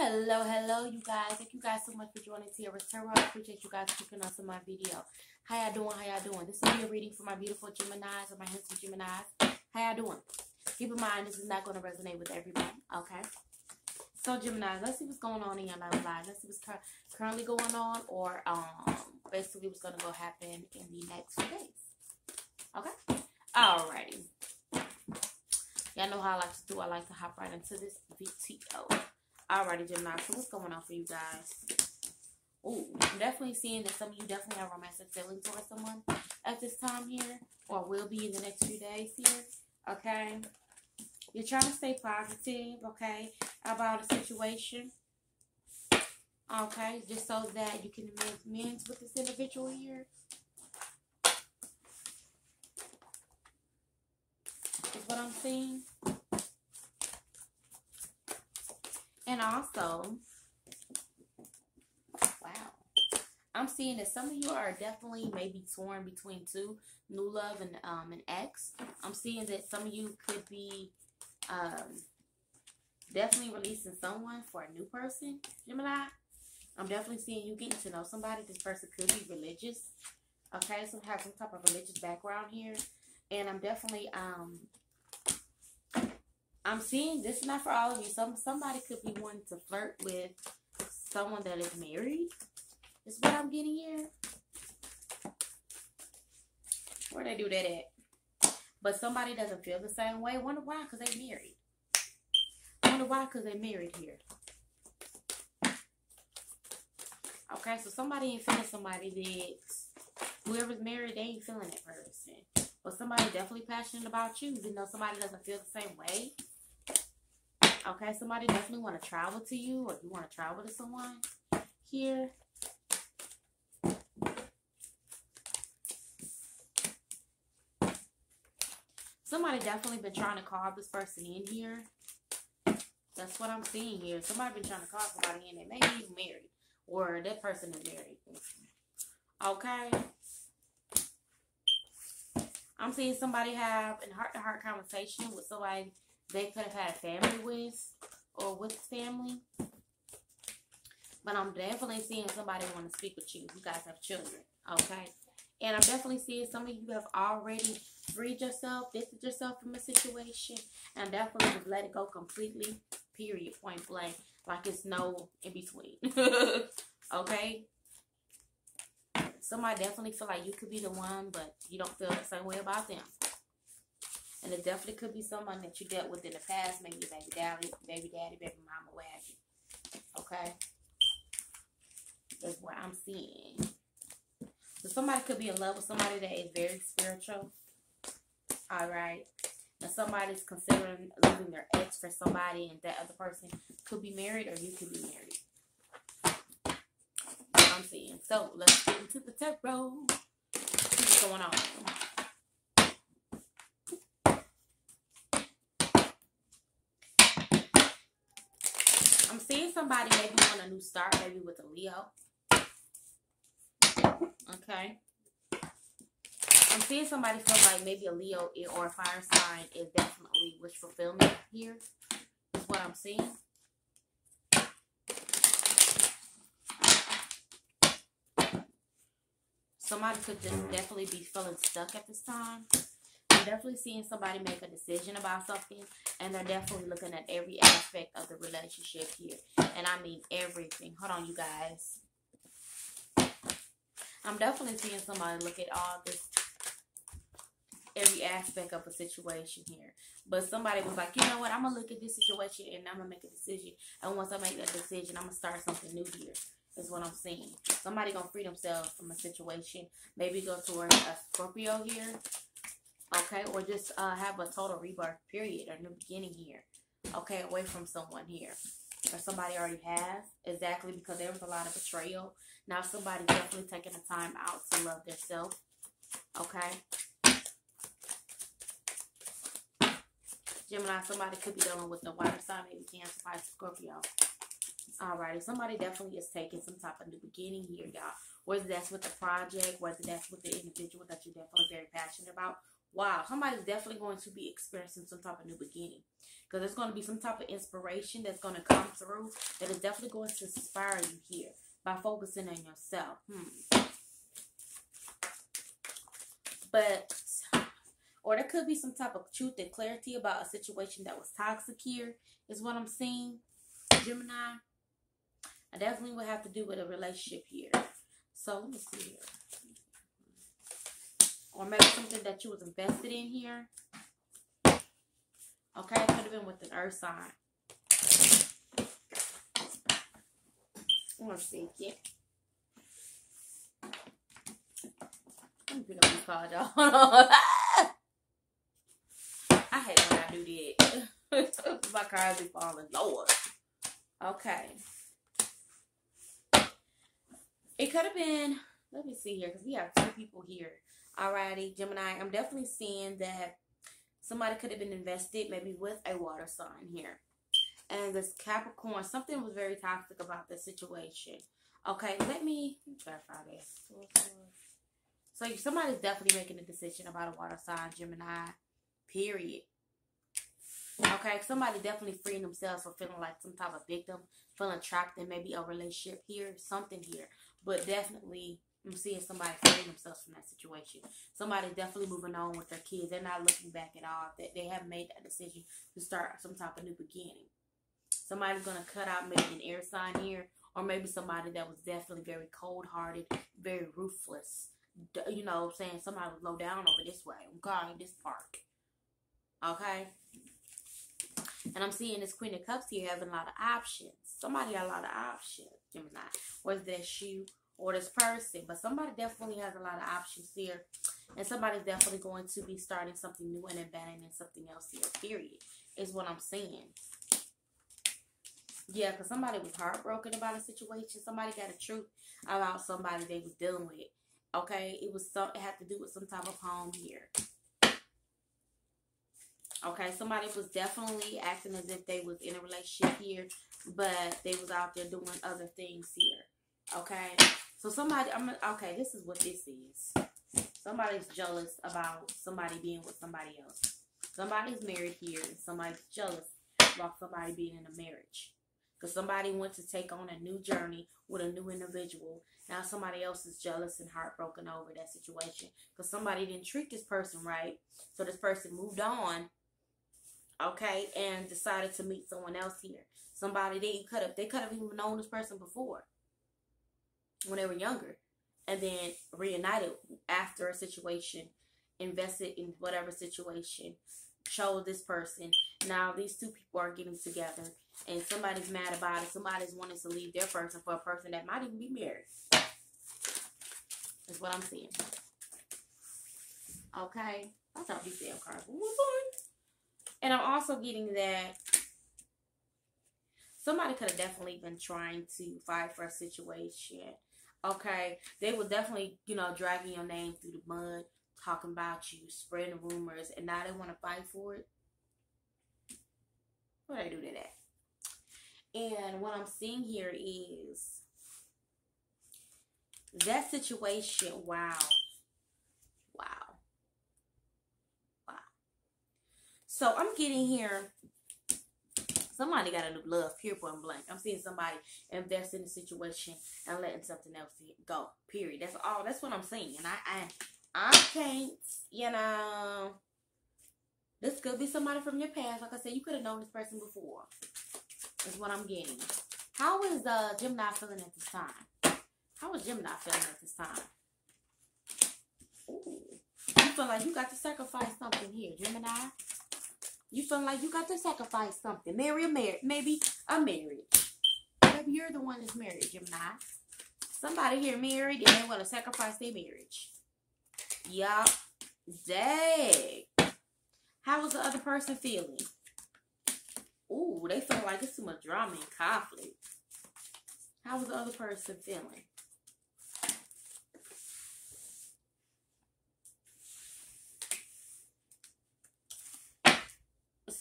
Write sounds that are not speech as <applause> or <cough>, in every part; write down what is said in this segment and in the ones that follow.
Hello, hello, you guys. Thank you guys so much for joining Tiara's Tarot. I appreciate you guys clicking on to my video. How y'all doing? How y'all doing? This will be a reading for my beautiful Geminis or my handsome Geminis. How y'all doing? Keep in mind, this is not going to resonate with everybody, okay? So, Gemini, let's see what's going on in your life. Let's see what's cur currently going on or um basically what's going to go happen in the next few days. Okay? Alrighty. Y'all know how I like to do. I like to hop right into this VTO. Alrighty, Gemini. So what's going on for you guys? Oh, I'm definitely seeing that some of you definitely have romantic feelings towards someone at this time here, or will be in the next few days here. Okay. You're trying to stay positive, okay, about a situation. Okay, just so that you can make amends with this individual here. Is what I'm seeing. And also, wow, I'm seeing that some of you are definitely maybe torn between two new love and um an ex. I'm seeing that some of you could be um definitely releasing someone for a new person, Gemini. I'm definitely seeing you getting to know somebody. This person could be religious. Okay, so have some type of religious background here. And I'm definitely um I'm seeing this is not for all of you. Some somebody could be wanting to flirt with someone that is married. Is what I'm getting here. Where they do that at? But somebody doesn't feel the same way. Wonder why? Because they married. Wonder why? Because they married here. Okay, so somebody ain't feeling somebody that whoever's married, they ain't feeling that person. But somebody definitely passionate about you, even though somebody doesn't feel the same way. Okay, somebody definitely want to travel to you or you want to travel to someone here. Somebody definitely been trying to call this person in here. That's what I'm seeing here. Somebody been trying to call somebody in that maybe even married. Or that person is married. Okay. I'm seeing somebody have a heart-to-heart -heart conversation with somebody they could have had family with or with family. But I'm definitely seeing somebody want to speak with you. You guys have children, okay? And I'm definitely seeing some of you have already freed yourself, distanced yourself from a situation, and definitely just let it go completely, period, point blank. Like it's no in between. <laughs> okay? Somebody definitely feel like you could be the one, but you don't feel the same way about them. And it definitely could be someone that you dealt with in the past, maybe your baby daddy, baby daddy, baby mama, what have you. Okay? That's what I'm seeing. So somebody could be in love with somebody that is very spiritual. Alright. And somebody's considering leaving their ex for somebody and that other person could be married or you could be married. I'm seeing. So let's get into the tarot. See what's going on. I'm seeing somebody maybe want a new start, maybe with a Leo. Okay. I'm seeing somebody feel like maybe a Leo or a fire sign is definitely wish fulfillment here. Is what I'm seeing. Somebody could just mm. definitely be feeling stuck at this time definitely seeing somebody make a decision about something and they're definitely looking at every aspect of the relationship here. And I mean everything. Hold on, you guys. I'm definitely seeing somebody look at all this, every aspect of a situation here. But somebody was like, you know what, I'm going to look at this situation and I'm going to make a decision. And once I make that decision, I'm going to start something new here is what I'm seeing. Somebody gonna free themselves from a situation. Maybe go towards a Scorpio here okay or just uh, have a total rebirth period or new beginning here okay away from someone here. Or somebody already has exactly because there was a lot of betrayal. Now somebody definitely taking the time out to love themselves. Okay? Gemini, somebody could be dealing with the water sign, maybe Cancer, Pisces, Scorpio. Alrighty, somebody definitely is taking some type of new beginning here, y'all. Whether that's with the project, whether that's with the individual that you're definitely very passionate about, wow, somebody's definitely going to be experiencing some type of new beginning. Because there's going to be some type of inspiration that's going to come through that is definitely going to inspire you here by focusing on yourself. Hmm. But, or there could be some type of truth and clarity about a situation that was toxic here, is what I'm seeing, Gemini. I definitely would have to do with a relationship here. So, let me see here or maybe something that you was invested in here. Okay, it could have been with an earth sign. One second. Let me pick up this card, y'all. <laughs> I hate when I do that. <laughs> My cards be falling. Lord. Okay. It could have been, let me see here, because we have two people here. Alrighty, Gemini, I'm definitely seeing that somebody could have been invested maybe with a water sign here. And this Capricorn, something was very toxic about the situation. Okay, let me clarify this. So somebody's definitely making a decision about a water sign, Gemini, period. Okay, somebody definitely freeing themselves from feeling like some type of victim, feeling trapped in maybe a relationship here, something here. But definitely I'm seeing somebody freeing themselves from that situation. Somebody definitely moving on with their kids. They're not looking back at all. That they have made that decision to start some type of new beginning. Somebody's gonna cut out maybe an air sign here, or maybe somebody that was definitely very cold hearted, very ruthless. You know, what I'm saying somebody was low down over this way. Okay, this park. Okay. And I'm seeing this Queen of Cups here having a lot of options. Somebody got a lot of options, Gemini. Whether that's you or this person. But somebody definitely has a lot of options here. And somebody's definitely going to be starting something new and abandoning something else here, period. Is what I'm saying. Yeah, because somebody was heartbroken about a situation. Somebody got a truth about somebody they was dealing with. Okay, it was some. It had to do with some type of home here. Okay, somebody was definitely acting as if they was in a relationship here, but they was out there doing other things here. Okay, so somebody, I'm okay. This is what this is. Somebody's jealous about somebody being with somebody else. Somebody's married here, and somebody's jealous about somebody being in a marriage. Because somebody went to take on a new journey with a new individual. Now somebody else is jealous and heartbroken over that situation. Because somebody didn't treat this person right. So this person moved on. Okay. And decided to meet someone else here. Somebody they could have they could have even known this person before when they were younger and then reunited after a situation, invested in whatever situation, chose this person. Now these two people are getting together and somebody's mad about it. Somebody's wanting to leave their person for a person that might even be married. That's what I'm seeing. Okay. I thought these damn cards And I'm also getting that somebody could have definitely been trying to fight for a situation Okay, they were definitely, you know, dragging your name through the mud, talking about you, spreading rumors, and now they want to fight for it. What I do to that? And what I'm seeing here is that situation. Wow. Wow. Wow. So I'm getting here Somebody got a new love, pure point blank. I'm seeing somebody invest in the situation and letting something else go. Period. That's all. That's what I'm saying. And I, I, I can't. You know, this could be somebody from your past. Like I said, you could have known this person before. Is what I'm getting. How is uh Gemini feeling at this time? How is Gemini feeling at this time? Ooh. You feel like you got to sacrifice something here, Gemini. You feel like you got to sacrifice something. Marry a marriage. Maybe a marriage. Maybe you're the one that's married, Gemini. Somebody here married and they want to sacrifice their marriage. Yup. Dang. How was the other person feeling? Ooh, they feel like it's too much drama and conflict. How was the other person feeling?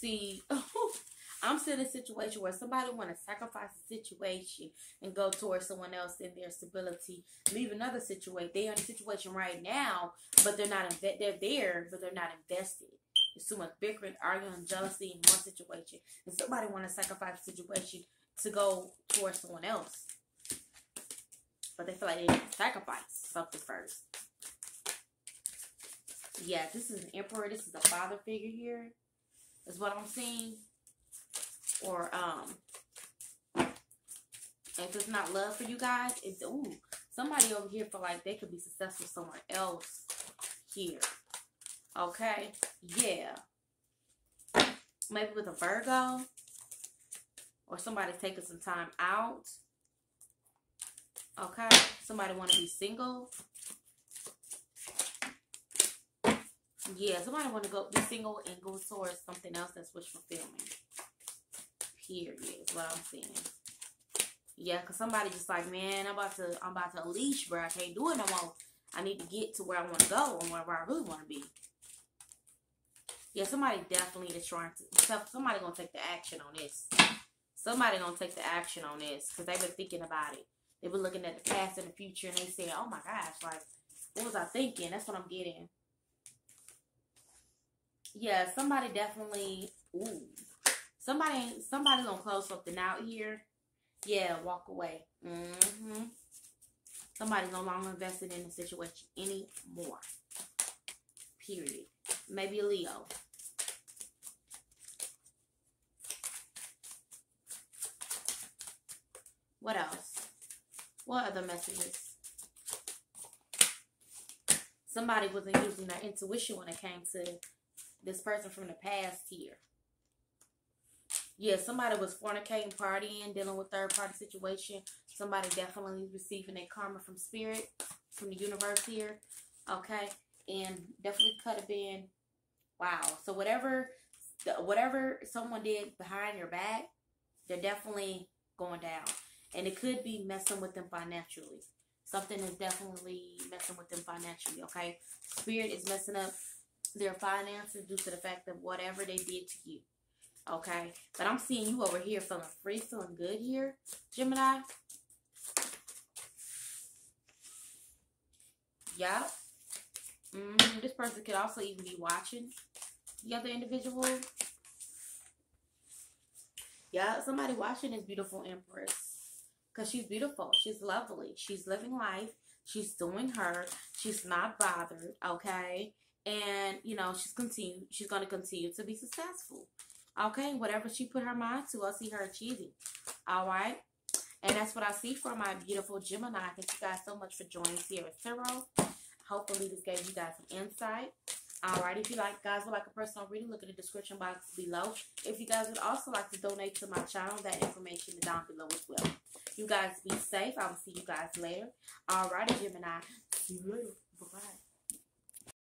See, <laughs> I'm still in a situation where somebody want to sacrifice a situation and go towards someone else in their stability, leave another situation. They're in a situation right now, but they're not inve- they're there, but they're not invested. It's too much bickering, arguing, jealousy in one situation, and somebody want to sacrifice a situation to go towards someone else, but they feel like they need to sacrifice something first. Yeah, this is an emperor. This is a father figure here. Is what I'm seeing or um if it's not love for you guys, it's ooh, somebody over here feel like they could be successful somewhere else here. Okay? Yeah. Maybe with a Virgo. Or somebody taking some time out. Okay? Somebody want to be single. Yeah, somebody want to go be single and go towards something else that's wish fulfillment. Period is what I'm saying. Yeah, cause somebody just like, man, I'm about to, I'm about to unleash, bro. I can't do it no more. I need to get to where I want to go and where I really want to be. Yeah, somebody definitely is trying to. Somebody gonna take the action on this. Somebody gonna take the action on this because they've been thinking about it. They've been looking at the past and the future, and they say, "Oh my gosh, like what was I thinking?" That's what I'm getting. Yeah, somebody definitely. Ooh, Somebody, somebody gonna close something out here. Yeah, walk away. Mm-hmm. Somebody's no longer invested in the situation anymore. Period. Maybe Leo. What else? What other messages? Somebody wasn't using their intuition when it came to this person from the past here yeah, somebody was fornicating, partying, dealing with third party situation. Somebody definitely receiving a karma from spirit, from the universe here. Okay, and definitely could have been wow. So whatever, whatever someone did behind your back, they're definitely going down, and it could be messing with them financially. Something is definitely messing with them financially. Okay, spirit is messing up their finances due to the fact of whatever they did to you. Okay. But I'm seeing you over here feeling free, feeling good here, Gemini. Yep. Mm, this person could also even be watching the other individual. Yeah, somebody watching this beautiful empress. Because she's beautiful. She's lovely. She's living life. She's doing her. She's not bothered. Okay. And, you know, she's continue she's gonna continue to be successful. Okay, whatever she put her mind to, i'll see her achieving. All right. And that's what I see for my beautiful Gemini. Thank you guys so much for joining Tiara's Tarot. Hopefully this gave you guys some insight. Alright, if you like guys would like a personal reading, look at the description box below. If you guys would also like to donate to my channel, that information is down below as well. You guys be safe. I will see you guys later. Alrighty, Gemini. See you later. Bye-bye.